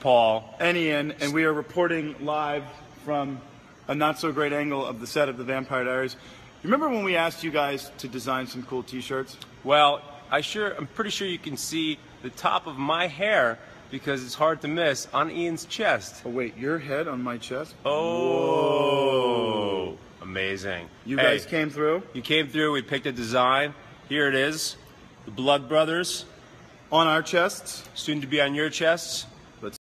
Paul. and Ian, and we are reporting live from a not so great angle of the set of the Vampire Diaries. Remember when we asked you guys to design some cool T-shirts? Well, I sure I'm pretty sure you can see the top of my hair because it's hard to miss on Ian's chest. Oh wait, your head on my chest. Oh, amazing! You Hey, guys came through You came through. We picked a design. Here it is. The Blood Brothers, on our chests. soon to be on your chests.